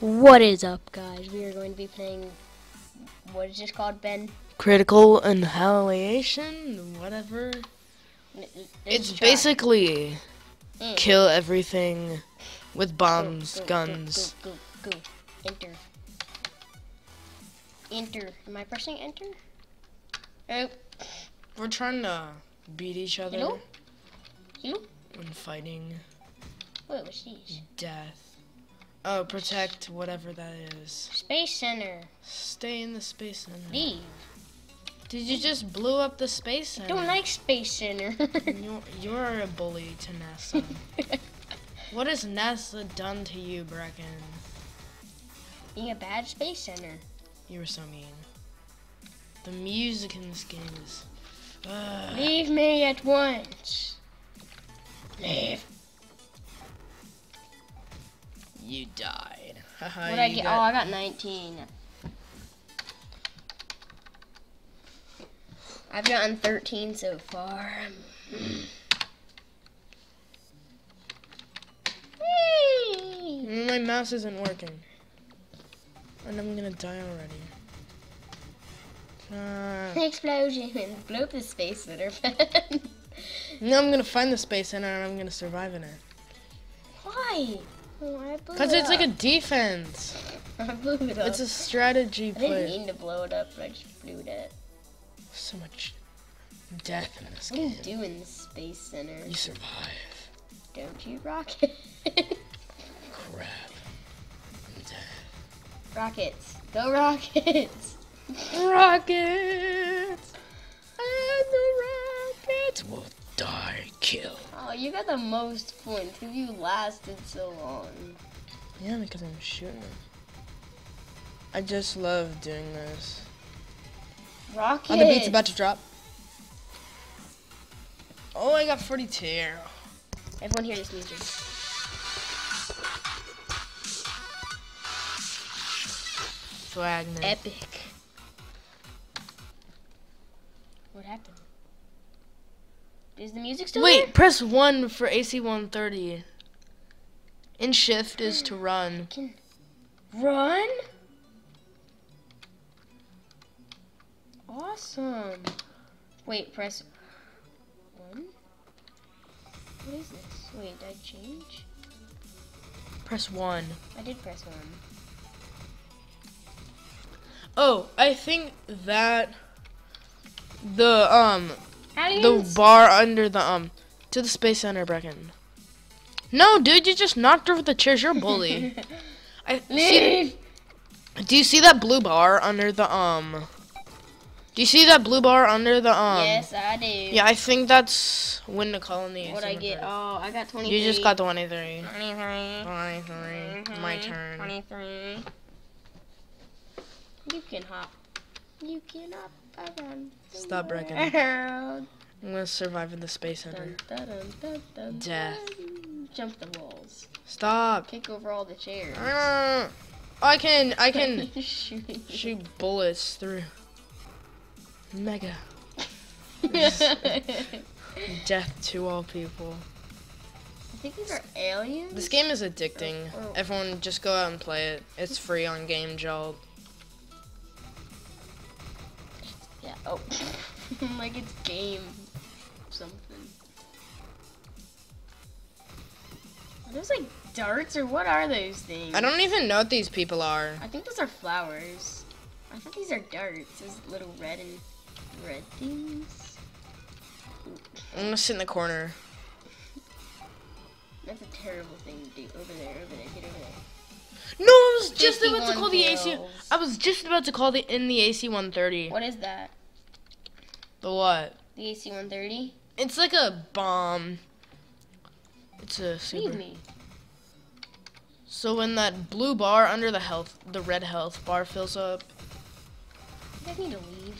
What is up, guys? We are going to be playing. What is this called, Ben? Critical annihilation, whatever. N- It's basically Mm. kill everything with bombs, go, go, guns. Go, go, go, Enter. Enter. Am I pressing enter? Oh, We're trying to beat each other Hello? Hello? and fighting What was these? death. Oh, protect whatever that is. Space Center. Stay in the space center. Leave. Did you just blow up the space center? I Don't like Space Center. You're, you're a bully to NASA. what has NASA done to you, Brecken? Being a bad Space Center. You were so mean. The music in this game is. Ugh. Leave me at once. Leave. You died. What I get? Oh, I got 19. I've gotten 13 so far. Whee! Mm, My mouse isn't working. And I'm gonna die already. Ah. Explosion and blow up the space center. now I'm gonna find the space center and I'm gonna survive in it. Why? Oh, I blew Cause it it's like a defense. I blew it up. It's a strategy I didn't mean to blow it up, but I just blew it. So much death in this What do you game. do in the space center? You survive. Don't you, Rocket? Crap. I'm. Rockets. Go Rockets! Rockets! Oh, you got the most points because you lasted so long. Yeah, because I'm shooting. I just love doing this. Rockets! Oh, the beat's about to drop. Oh, I got 42. Everyone hear this music. Swagman. Epic. What happened? Is the music still Wait, press 1 for AC 130. And shift is to run. there? Run? Awesome. Wait, press one. What is this? Wait, did I change? Press 1. I did press one. Oh, I think that the um the bar under the um to the space center Brecken. No, dude, you just knocked over the chairs. You're a bully. I see, Do you see that blue bar under the um? Do you see that blue bar under the um? yes, I do. Yeah, I think that's when the colony. What I get? Oh, I got 23. You just got 23. 23. 23. My turn. 23. You can hop. You can hop Stop breaking. I'm gonna survive in the space center. Dun, dun, dun, Death. Jump the walls. Stop. Kick over all the chairs. Uh, I can I can shoot bullets through. Mega death to all people. I think these are aliens. This game is addicting. Oh. Everyone just go out and play it. It's free on Game Jolt. Oh. like it's game something. Are those like darts or what are those things? I don't even know what these people are. I think those are flowers. I thought these are darts. Those little red and red things. I'm gonna sit in the corner. That's a terrible thing to do. Over there, over there, get over there. No, I was just about to 51 call the AC. I was just about to call the in the AC 130. What is that? The what? The AC 130? It's like a bomb. It's a super. Leave me. So when that blue bar under the health, the red health bar fills up, I need to leave.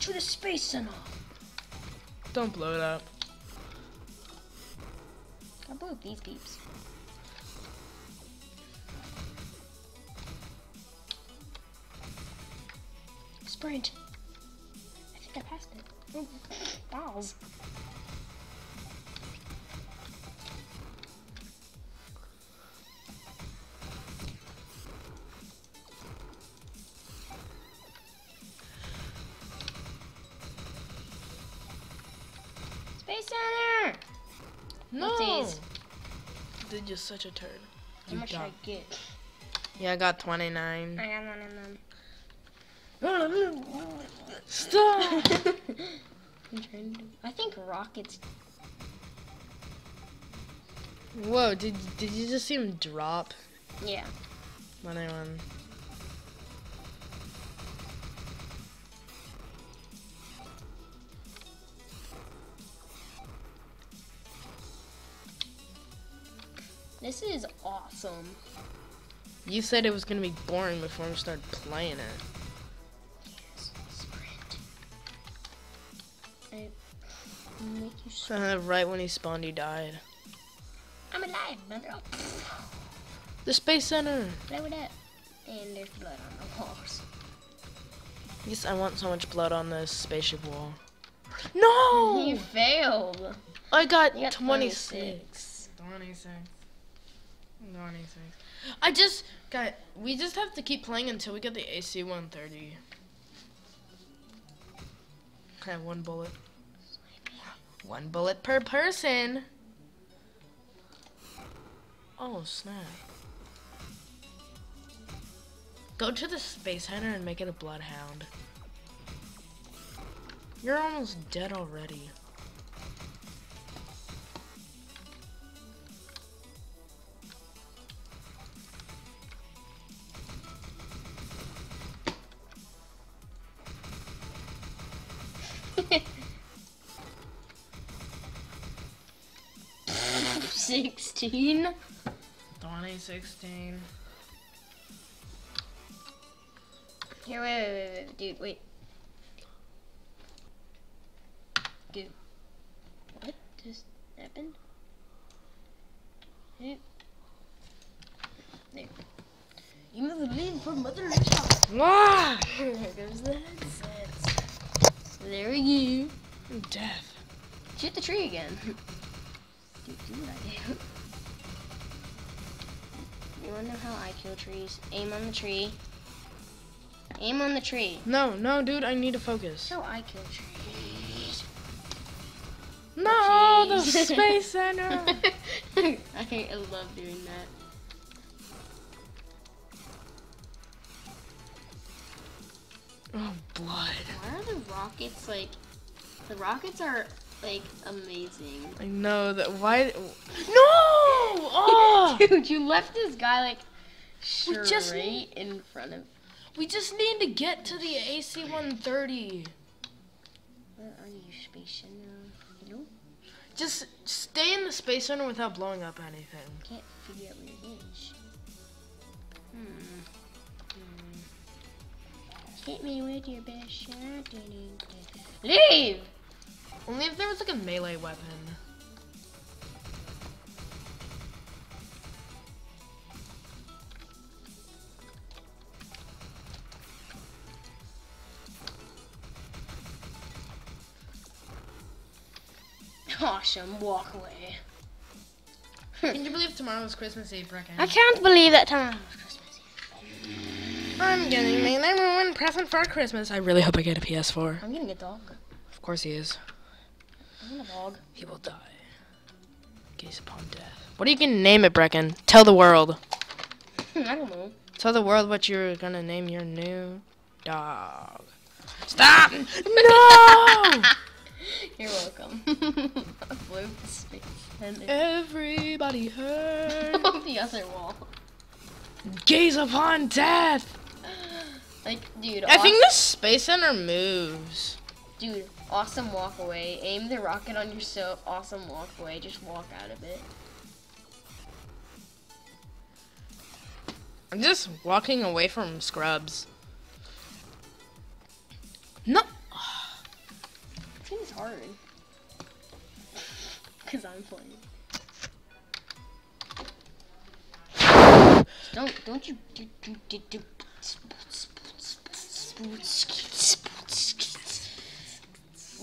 To the space center. don't blow it up. I blew up these peeps. Sprint. I past it. Balls. Space Center! No! Oopsies. Did you such a turn? How you much did I get? Yeah, I got 29. I got one of them. Stop! I'm trying to. I think rockets. Whoa, did did you just see him drop? Yeah. Not anyone. This is awesome. You said it was gonna be boring before we started playing it. Uh, right when he spawned, he died. I'm alive, mother. The Space Center! Blow it up. And there's blood on the walls. Yes, I want so much blood on this spaceship wall. No! You failed. I got, got 26. 26. 26. I just got. We just have to keep playing until we get the AC 130. I have one bullet. One bullet per person. Oh, snap. Go to the Space hunter and make it a Bloodhound. You're almost dead already. Sixteen. 2016. Here, wait, wait, wait, wait, dude, wait. Dude, what just happened? There. There. You must leave for Mother Nature. Ah! There goes the headsets. There we go. Death. Shoot the tree again. Dude, do what I do. You wanna know how I kill trees? Aim on the tree. Aim on the tree. No, no, dude, I need to focus. How I kill trees. No, the. Space Center. I, I love doing that. oh, blood. Why are the rockets like? The rockets are like amazing. I know that. Why? No! Oh! Dude, you left this guy like straight just- in front of. we just need to get to the AC 130. Where are you, Space Center? Hello? Just stay in the Space Center without blowing up anything. Can't figure out where it is. Hmm. Hmm. Hit me with your best shot. Leave! Only if there was like a melee weapon. Awesome. Walk away. Can you believe tomorrow's Christmas Eve, Brecken? I can't believe that time was Christmas Eve. I'm getting my number one present for Christmas. I really hope I get a PS4. I'm getting a dog. Of course he is. I'm getting a dog. He will die. Gaze upon death. What are you gonna name it, Brecken? Tell the world. I don't know. Tell the world what you're gonna name your new dog. Stop! No! You're welcome. Blue space and Everybody heard. the other wall. Gaze upon death. Like, dude, I think the Space Center moves. dude, awesome walk away. Aim the rocket on yourself. Awesome walk away. Just walk out of it. I'm just walking away from scrubs. No. This game is hard. Cause I'm playing. Don't don't you do do do do.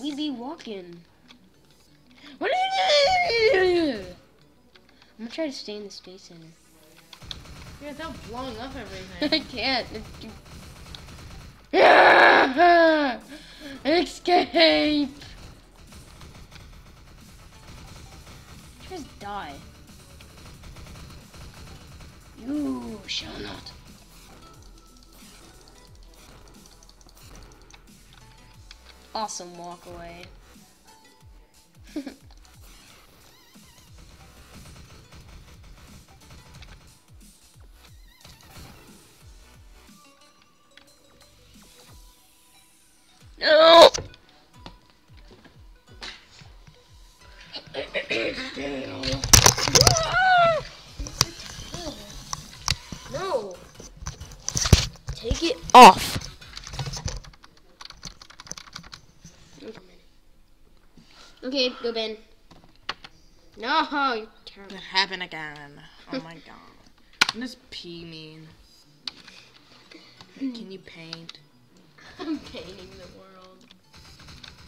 We be walking. What are you doing? I'm gonna try to stay in the space center. Yeah, without blowing up everything. I can't. Yeah! Escape! Just Die. You shall not. Awesome walk away. no! No. Take it off. Okay, go Ben. No, you're terrible. It happened again. Oh my god. What does P mean? Can you paint? I'm painting the world.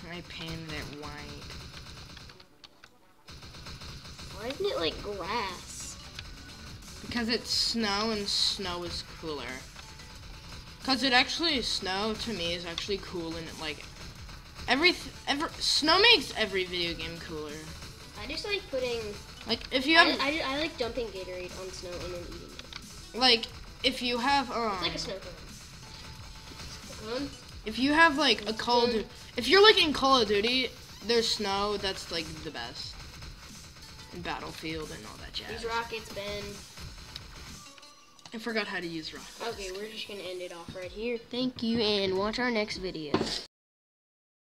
I painted it white. Why isn't it like grass? Because it's snow and snow is cooler. Cause it actually snow to me is actually cool and it like every every snow makes every video game cooler. I just like putting. Like if you I, have I, I like dumping Gatorade on snow and then eating it. like if you have um It's like a snow cone. Um, if you have like a Call of Duty if you're like in Call of Duty, there's snow that's like the best. In Battlefield and all that jazz. these rockets, Ben. I forgot how to use rockets. Okay, we're just gonna end it off right here. Thank you and watch our next video.